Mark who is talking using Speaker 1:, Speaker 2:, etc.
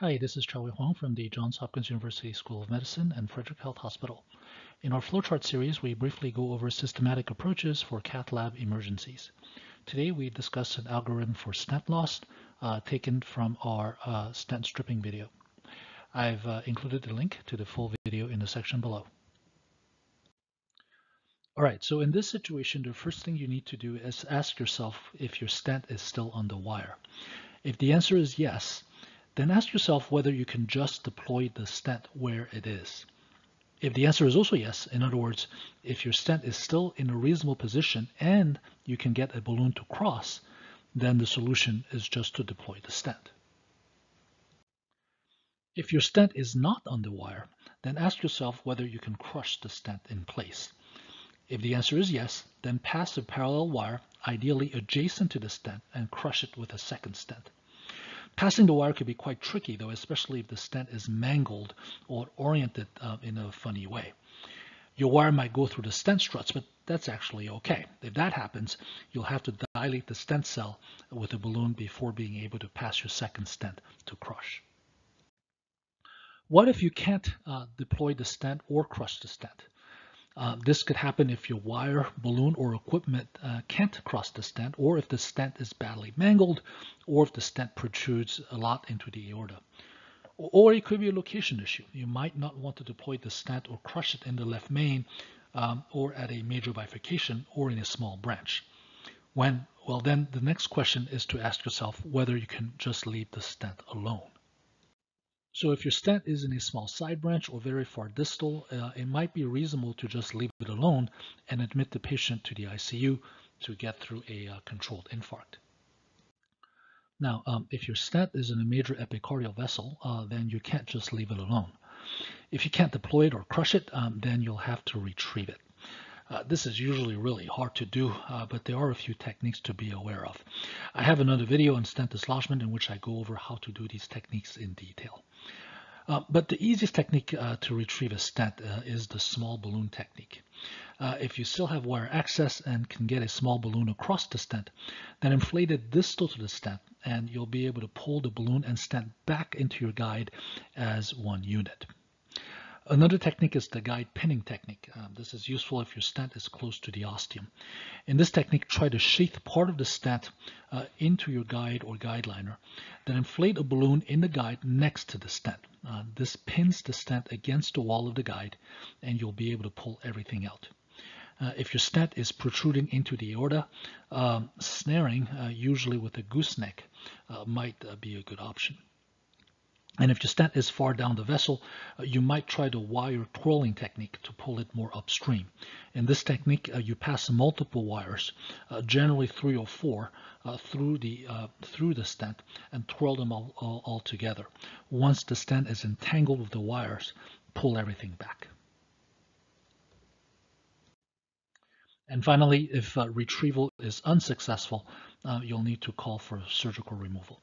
Speaker 1: Hi, this is Chao-Wei Hwang from the Johns Hopkins University School of Medicine and Frederick Health Hospital. In our flowchart series, we briefly go over systematic approaches for cath lab emergencies. Today, we discuss an algorithm for stent loss uh, taken from our uh, stent stripping video. I've uh, included a link to the full video in the section below. All right, so in this situation, the first thing you need to do is ask yourself if your stent is still on the wire. If the answer is yes, then ask yourself whether you can just deploy the stent where it is. If the answer is also yes, in other words, if your stent is still in a reasonable position and you can get a balloon to cross, then the solution is just to deploy the stent. If your stent is not on the wire, then ask yourself whether you can crush the stent in place. If the answer is yes, then pass a parallel wire, ideally adjacent to the stent, and crush it with a second stent. Passing the wire could be quite tricky though, especially if the stent is mangled or oriented uh, in a funny way. Your wire might go through the stent struts, but that's actually okay. If that happens, you'll have to dilate the stent cell with a balloon before being able to pass your second stent to crush. What if you can't uh, deploy the stent or crush the stent? Uh, this could happen if your wire, balloon, or equipment uh, can't cross the stent, or if the stent is badly mangled, or if the stent protrudes a lot into the aorta. Or it could be a location issue. You might not want to deploy the stent or crush it in the left main, um, or at a major bifurcation, or in a small branch. When, well, then the next question is to ask yourself whether you can just leave the stent alone. So if your stent is in a small side branch or very far distal, uh, it might be reasonable to just leave it alone and admit the patient to the ICU to get through a uh, controlled infarct. Now, um, if your stent is in a major epicardial vessel, uh, then you can't just leave it alone. If you can't deploy it or crush it, um, then you'll have to retrieve it. Uh, this is usually really hard to do, uh, but there are a few techniques to be aware of. I have another video on stent dislodgement in which I go over how to do these techniques in detail. Uh, but the easiest technique uh, to retrieve a stent uh, is the small balloon technique. Uh, if you still have wire access and can get a small balloon across the stent, then inflate it distal to the stent and you'll be able to pull the balloon and stent back into your guide as one unit. Another technique is the guide pinning technique. Um, this is useful if your stent is close to the ostium. In this technique, try to sheath part of the stent uh, into your guide or guide liner. Then inflate a balloon in the guide next to the stent. Uh, this pins the stent against the wall of the guide and you'll be able to pull everything out. Uh, if your stent is protruding into the aorta, um, snaring, uh, usually with a gooseneck, uh, might uh, be a good option. And if your stent is far down the vessel, uh, you might try the wire twirling technique to pull it more upstream. In this technique, uh, you pass multiple wires, uh, generally three or four, uh, through the uh, through the stent and twirl them all, all, all together. Once the stent is entangled with the wires, pull everything back. And finally, if retrieval is unsuccessful, you'll need to call for surgical removal.